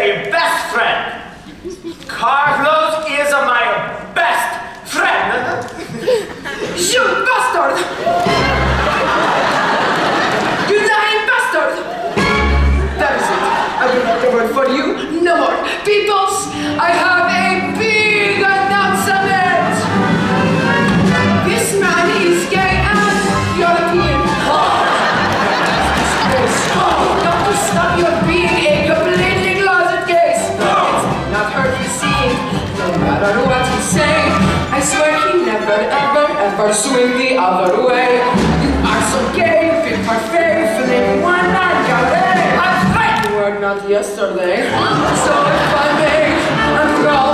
a best friend. Carlos is my best friend. You ever swing the other way. You are so gay, fit parfait, feeling one night, I'm right. You were not yesterday. So if I may, I'm proud